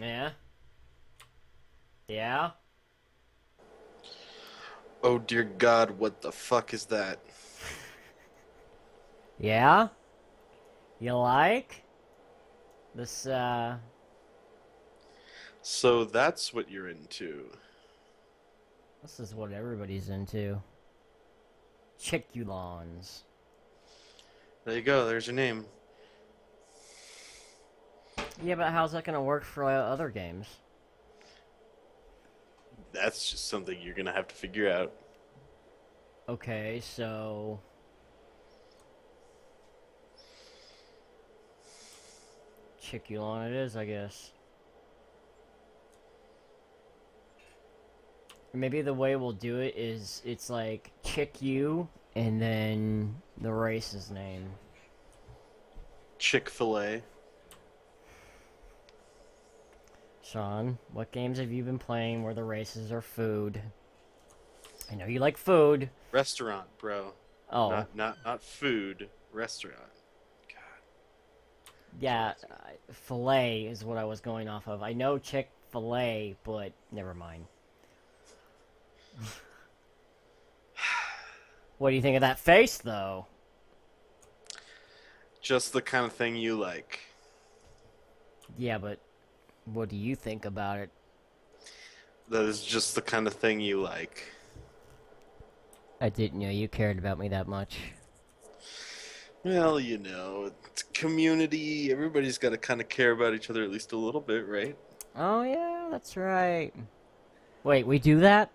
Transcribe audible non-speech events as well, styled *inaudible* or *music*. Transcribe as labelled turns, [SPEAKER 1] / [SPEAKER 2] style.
[SPEAKER 1] Yeah. Yeah.
[SPEAKER 2] Oh dear God, what the fuck is that?
[SPEAKER 1] Yeah? You like? This, uh...
[SPEAKER 2] So that's what you're into.
[SPEAKER 1] This is what everybody's into. Chicku'lans.
[SPEAKER 2] There you go, there's your name.
[SPEAKER 1] Yeah, but how's that gonna work for uh, other games?
[SPEAKER 2] That's just something you're gonna have to figure out.
[SPEAKER 1] Okay, so... Chicku'lan it is, I guess. Maybe the way we'll do it is it's like chick you and then the race's name.
[SPEAKER 2] Chick fil A.
[SPEAKER 1] Sean, what games have you been playing where the races are food? I know you like food.
[SPEAKER 2] Restaurant, bro.
[SPEAKER 1] Oh,
[SPEAKER 2] Not, not not food. Restaurant. God.
[SPEAKER 1] yeah, uh, filet is what I was going off of. I know Chick Filet, but never mind. *sighs* what do you think of that face, though?
[SPEAKER 2] Just the kind of thing you like.
[SPEAKER 1] Yeah, but what do you think about it?
[SPEAKER 2] That is just the kind of thing you like.
[SPEAKER 1] I didn't know you cared about me that much.
[SPEAKER 2] Well, you know, it's community. Everybody's got to kind of care about each other at least a little bit, right?
[SPEAKER 1] Oh yeah, that's right. Wait, we do that?